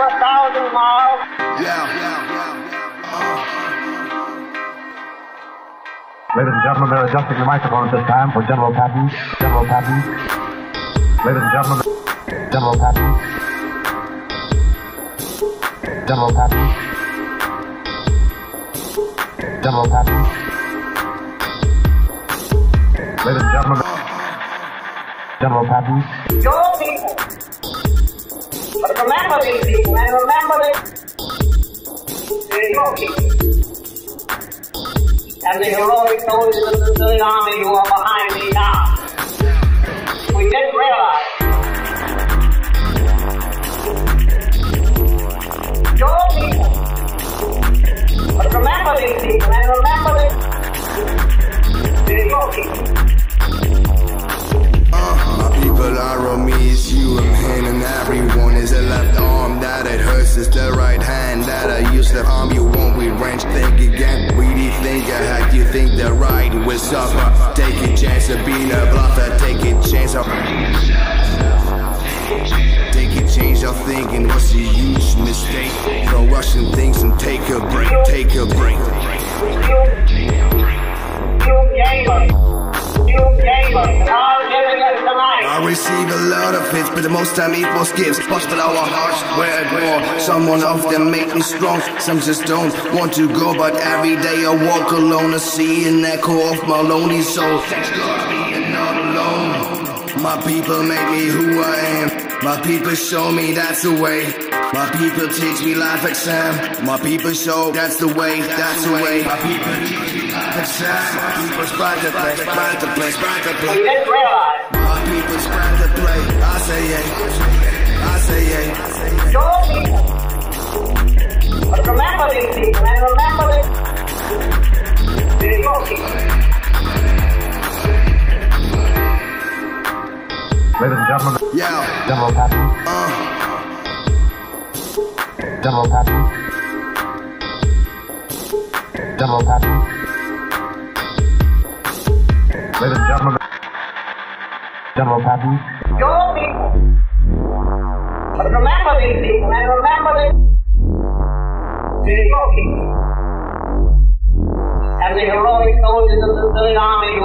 over a thousand miles. Yeah, yeah, yeah. Ladies and gentlemen, they're adjusting the microphone at this time for General Patton. General Patton. Ladies and gentlemen, General Patton. General Patton. General Patton. Ladies and gentlemen, General Patton. Your people. But remember these people, and remember this. They're your. And the heroic soldiers of the Army who are behind me now. It's the right hand that I use the arm you won't we wrench, think again, really think ahead, you think the right will suffer, take a chance of being a bluffer, take a chance of Take a change of thinking, what's a huge mistake? Don't rush and things and take a break, take a break. Receive a lot of hits, but the most time was gifts. But our hearts were war. Someone of them make me strong. Some just don't want to go, but every day I walk alone. I see an echo of my lonely soul. Thanks God being not alone. My people make me who I am. My people show me that's the way. My people teach me life exam. My people show that's the way, that's the way. My people teach me life exam. My people spread the play, spread the play, spread the We play. didn't realize. My people spread the play. I say yeah. I say yeah. Your people. But remember these people, and remember this. They're your people. Ladies and gentlemen, Yeah. General Patton. Uh, Double tap. Double tap. Ladies and gentlemen, double Patton. Your people. Remember these people and remember this. They're. And the heroic soldiers of the Civilian Army